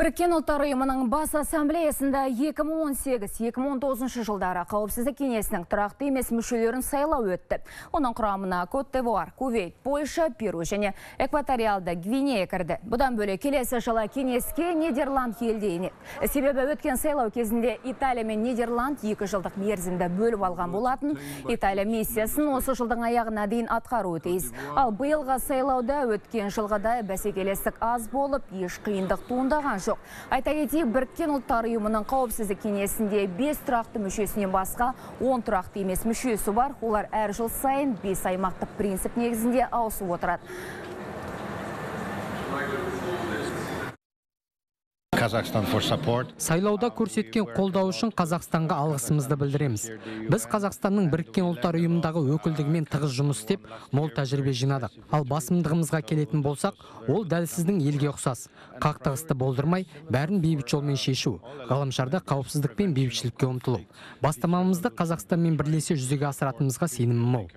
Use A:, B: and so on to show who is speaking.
A: Біріккен ұлттар ұйымының бас ассамблеясында 2018-2019 жылдары қауіпсіздік кеңесінің тұрақты емес мүшелерін сайлау өтті. Оның құрамына Кот d'Ivoire, Кувейт, Польша, Перу және Экваториалды Гвинея кірді. Бұдан бөлек келесі жылы кеңеске Нидерланд елде енеді. Себебі өткен сайлау кезінде Италия мен Нидерланд екі жылдық мерзімді бөліп алған болатын. Италия миссиясын осы жылдың аяғына дейін атқаруы тиіс. Ал биылғы сайлауда өткен жылғыдай бәсекелестік аз болып, еш қиындық туындаған жоқ. Айта кетейік, біріккен ұлттар ұйымының қауіпсіздік кеңесінде 5 тұрақты мүшесінен басқа 10 тұрақты емес мүшесі бар. Олар әр жыл сайын 5 аймақтық принцип негізінде ауысып отырады.
B: Сайлауда көрсеткен қолдау үшін Қазақстанға алғысымызды білдіреміз. Біз Қазақстанның біріккен ұлттар ұйымындағы өкілдігімен тығыз жұмыс істеп, мол тәжірибе жинадық. Ал басымдығымызға келетін болсақ, ол дәл сіздің елге ұқсас. Қақтығысты болдырмай, бәрін бейбіт жолмен шешу, ғаламшарда қауіпсіздік пен бейбітшілікке ұмтылу. Бастамамызды Қазақстанмен бірлесе жүзеге асыратынымызға сенімім мол.